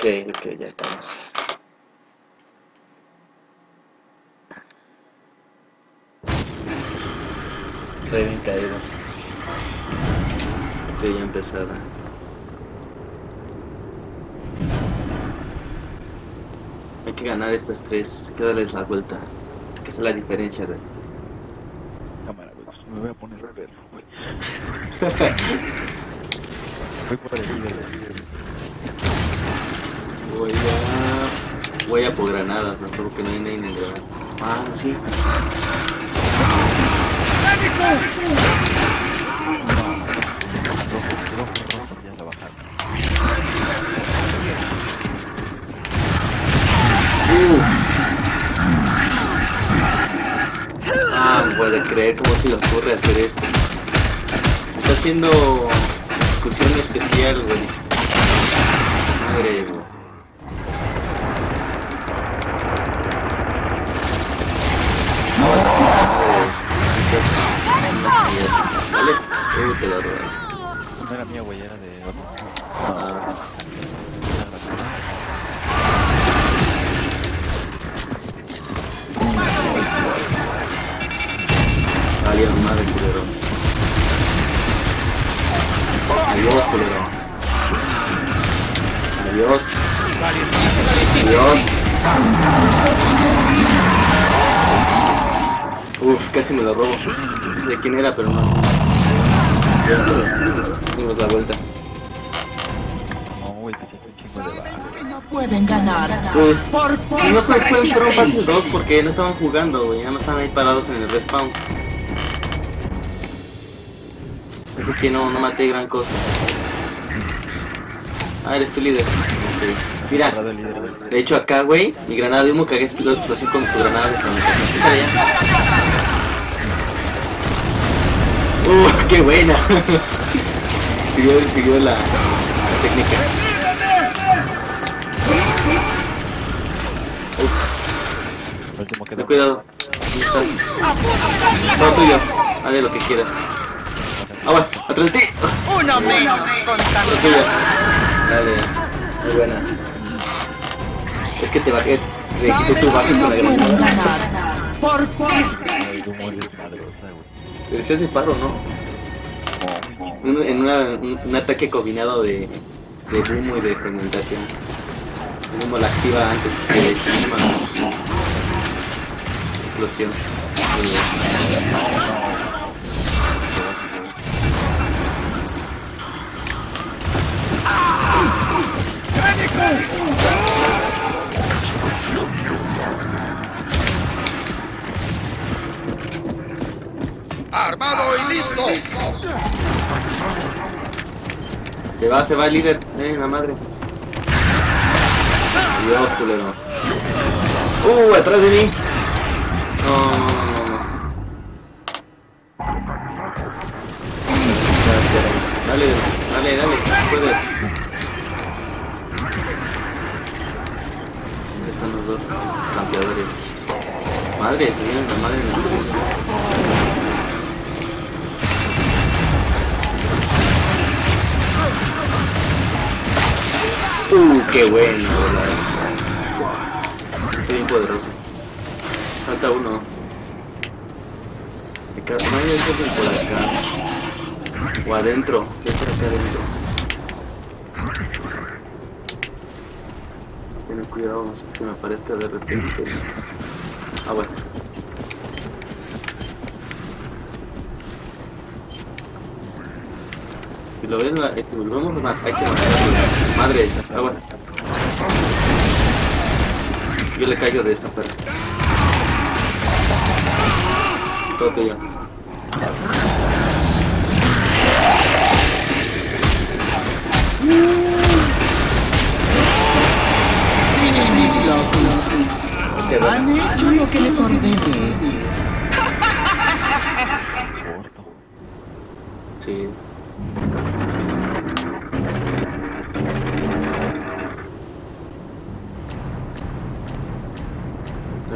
Ok, ok, ya estamos. Estoy bien caído. Estoy ya empezada. Hay que ganar estas tres, hay que darles la vuelta. Que es la diferencia de... Cámara, güey. Me voy a poner reverb, güey. Voy por el líder. Voy a... Voy a por granadas, mejor porque no hay nadie en granadas. Ah, sí. Bajaron. Ah, puede creer cómo se le ocurre hacer esto. Está haciendo discusión especial, güey. Madres. Uh, te lo robaron. No era mía, güey, era de otro. Ah, valieron madre, culero. Adiós, culero. Adiós. Adiós. Uf, casi me lo robo. No sé de quién era, pero no. Pues, dimos la vuelta. No, un pueden ganar. Pues, ¿Por qué no fue, fue, fueron fácil persisten? dos porque no estaban jugando, güey. Ya no estaban ahí parados en el respawn. Así que no, no maté gran cosa. Ah, eres tu líder. Ok. Mira, de hecho acá, güey, mi granada de humo cagué explosión con tu granada de. Qué buena! siguió, siguió la, la técnica. Último ten quedó. cuidado. Todo tuyo. Hazle lo que quieras. Aguas, atrás de ti. Uno menos tuyo. Dale, muy buena. Es que te bajé, te quité tu baje que no con la granada. ¿Por qué? El humo es desmadrosa, güey. Decía ese paro, ¿no? En una, un, ataque combinado de, de humo y de fragmentación. El humo la activa antes que la misma explosión. ¡Armado y listo! Se va, se va el líder. Eh, la madre. Dios, culero. Uh, atrás de mí. No, no, no. Dale, dale, dale, puedes. ¿Dónde están los dos campeadores? Madre, se vienen la madre en el Uh, qué bueno. Estoy bien poderoso. Falta uno. No hay alguien por acá. O adentro. Dentro acá adentro. Ten cuidado, no sé que me aparezca de repente. Aguas. Si lo ven, eh, si volvemos a matar, hay que matarlo. Madre, aguas. Yo le caigo de esa perra. Todo tuyo. Mis locos. Bueno. Han hecho lo que les ordené. Sí.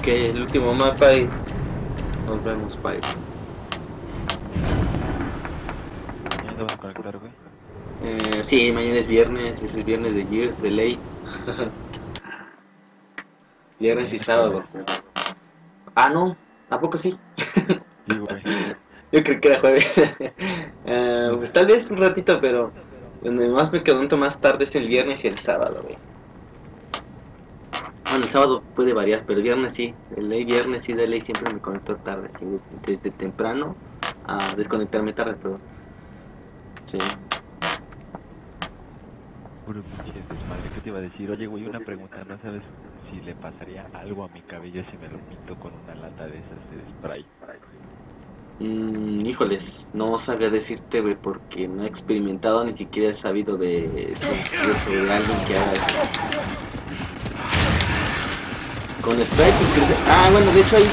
Ok, el último mapa y nos vemos, bye. ¿Ya te vas a conectar, güey? Eh, sí, mañana es viernes, ese es viernes de Gears, de ley. Viernes y sábado. Ah, no. ¿A poco sí? Sí, güey. Yo creo que era jueves. Eh, pues tal vez un ratito, pero donde más me quedo más tarde es el viernes y el sábado, güey. Bueno, el sábado puede variar, pero el viernes sí. El ley viernes sí de ley siempre me conecto tarde, así, desde temprano a desconectarme tarde, perdón. Sí. Desmadre. ¿Qué te iba a decir? Oye, güey, una pregunta. ¿No sabes si le pasaría algo a mi cabello si me lo pinto con una lata de esas de spray? Mm, híjoles, no sabría decirte, güey, porque no he experimentado ni siquiera he sabido de eso, de sobre alguien que haga eso. Con spray, pues crece- Ah, bueno, de hecho hay...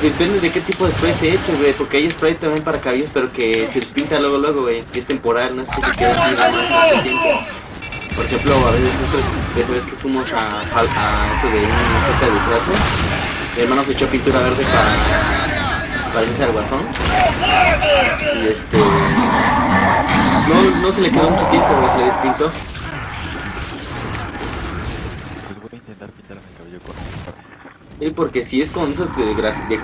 Depende de qué tipo de spray te eches, güey, porque hay spray también para cabellos, pero que se les pinta luego, luego, güey, que es temporal, no es que se quede así nada tiempo. Por ejemplo, a veces nosotros, vez que fuimos a, a, a eso de una fiesta de disfraces, mi hermano se echó pintura verde para al guasón. Y este... No, no se le quedó mucho tiempo, güey, se le despintó. Pues voy a intentar pintarme el cabello spray. Sí, porque si es con esos de, gra- de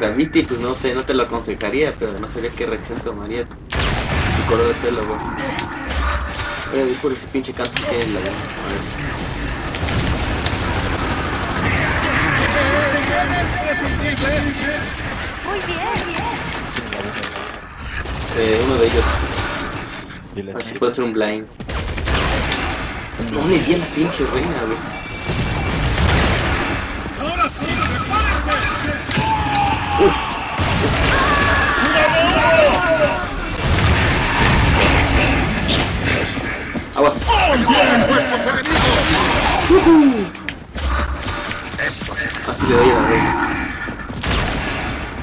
pues no sé, no te lo aconsejaría, pero no sabía qué reacción tomaría tu, tu color de pelo, güey. Voy a ir por ese pinche cáncer que tiene la güey. A ver. Muy bien. Eh, uno de ellos, así puede ser un blind. No le di a la pinche reina, güey. Aguas. ¡Vuestros enemigos! Esto es Así le doy a la.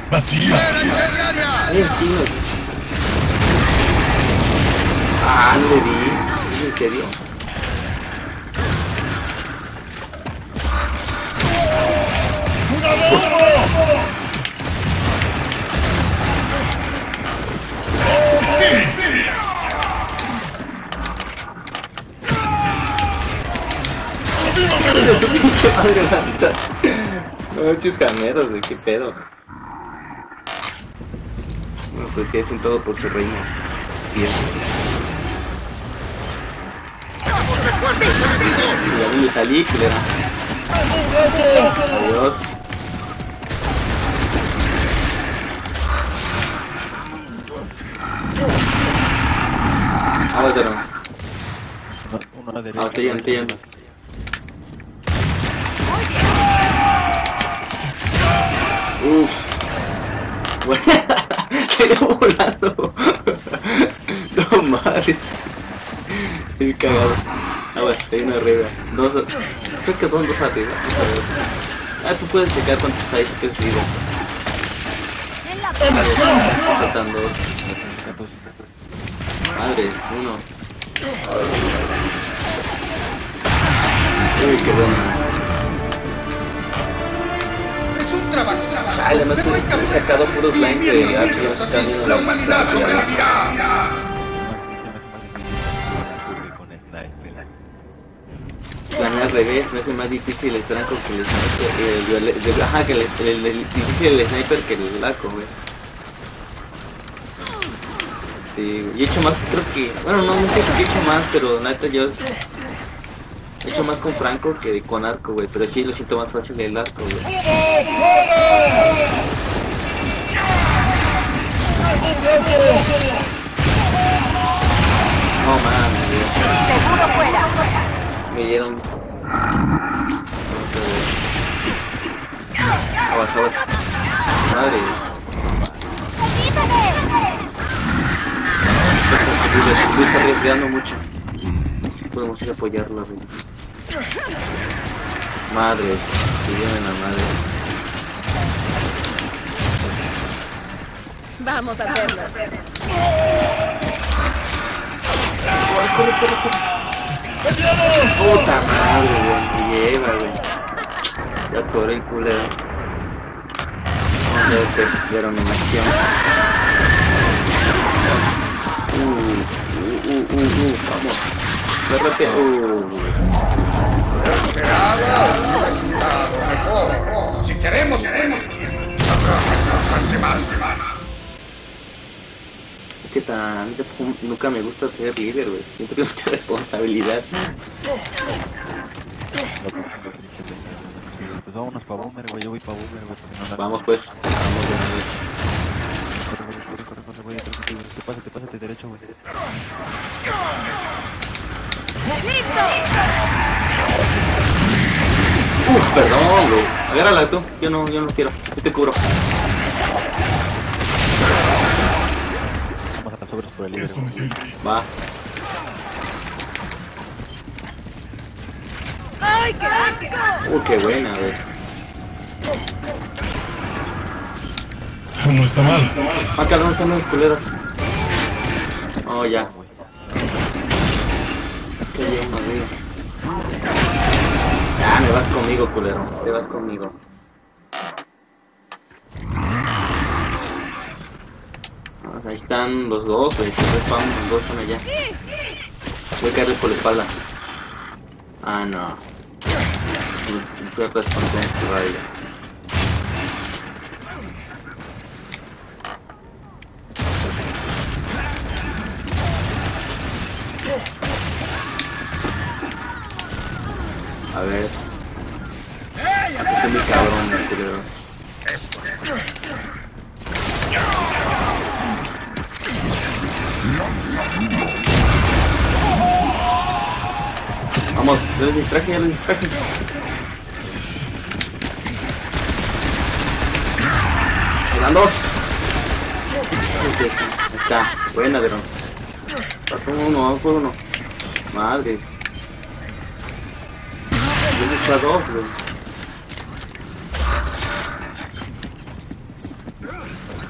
¡Fuera incendiaria! Ay, encima. Ah, no le di. ¿En serio? De su pinche madre la. No, muchos cameros, güey, qué pedo. Bueno, pues sí, hacen todo por su reina. Sí, es. ¡Vamos, refuerzos enemigos! Y a mí me salí, culera. Adiós. Aguas, Daron. Uno, uno a derecha. Ah, estoy yendo, estoy yendo. Uf. Bueno, volando. No mames. Estoy cagado. Aguas, hay uno arriba. Dos, creo que son dos arriba. Ah, tú puedes checar cuántos hay, que es faltan dos. Madres, uno. Uy, qué bueno. Trabajo. Ah, además pero hay que he sacado puros lines de así, la humanidad sobrevivirá. Planear al revés, me hace más difícil el franco que el sniper. El, el- el- ajá, que el, el- el- difícil el sniper que el arco, güey. Sí, y he hecho más, creo que. Bueno, no, no sé qué he hecho más, pero neta yo. He hecho más con franco que con arco, güey. Pero sí lo siento más fácil el arco, güey. No mames, fuera. Me dieron. Aguas, aguas. Madres. Arriesgando mucho. Podemos ir a apoyarlo, güey. Madres. Vienen la madre. Vamos a hacerlo. Corre, corre, corre, corre. Puta madre, güey. Me lleva, güey. Ya atoré el culero. Vamos a ver que dieron en acción. Uh, uh, uh, uh, uh, vamos. Agárrate. Uh. Yo esperaba un resultado mejor. Si queremos, queremos bien. Habrá que esforzarse más, semana. Es que tan, nunca me gusta ser líder, güey. Siento que es mucha responsabilidad. Pues vámonos pa' Boomer, güey. Yo voy pa' Boomer, güey. No Vamos, pues. Vamos, güey. Corre, corre, corre, corre, corre, güey. Te pásate, pásate derecho, güey. ¡Listo! Uf, perdón, güey. Agárrala tú. Yo no, yo no quiero. Yo te cubro. Vamos a sobres por el. Va. ¡Ay, qué asco! Uh, qué buena, güey. No está mal. Acá, ¿dónde están los culeros? Oh, ya. güey. Qué bien, amigo. Me vas conmigo, culero. Te vas conmigo. Ah, Ahí están los dos. Se respawn, los dos están allá. Voy a caerles por la espalda. Ah, no. Voy a respawn con este rayo. A ver. Así es mi cabrón, culeros. Vamos, ya les distraje, ya les distraje. Quedan dos. Está, buena, Verón. Va por uno, vamos por uno. Madre. Yo le eché a dos, güey.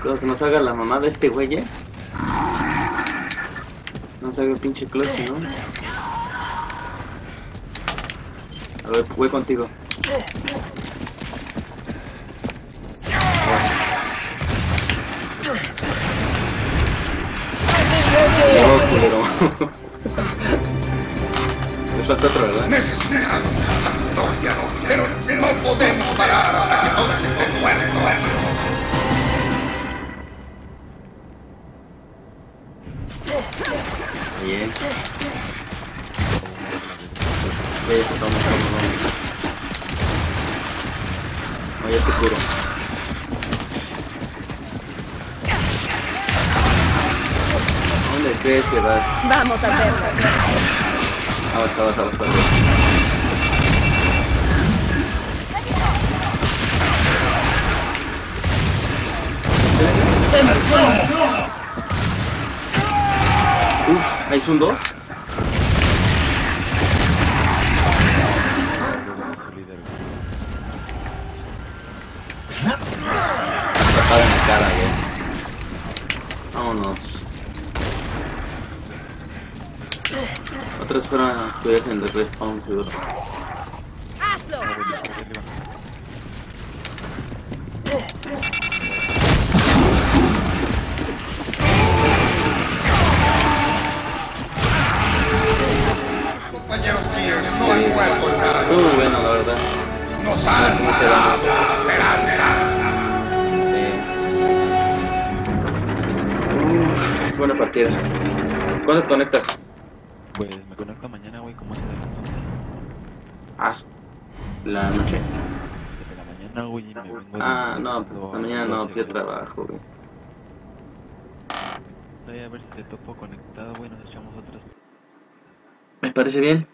Cuidado que nos haga la mamá de este güey, ¿eh? No se haga el pinche clutch, ¿no? A ver, voy contigo. Culero. Me falta otro, ¿verdad? Necesitamos esta victoria, pero no podemos parar hasta que todos estén muertos. Bien. Sí, toma, toma, toma. No, ya te curo. ¿Dónde crees que vas? Vamos a hacerlo. Aguas, aguas, aguas. Uf, ahí son dos. Su líder, güey. Patada en la cara, güey. Vámonos. Otras fueron a cuidarse en el respawn, seguro. ¡Hazlo! Muy bueno, la verdad. Nos han dado esperanza. Uf, buena partida. ¿Cuándo te conectas? Pues me conecto mañana, güey, como es de las 11 Ah, la noche. de la mañana, güey, y me vengo Ah, no, pues, la mañana no, yo trabajo, güey. Voy a ver si te topo conectado, güey, nos echamos otras. Me parece bien.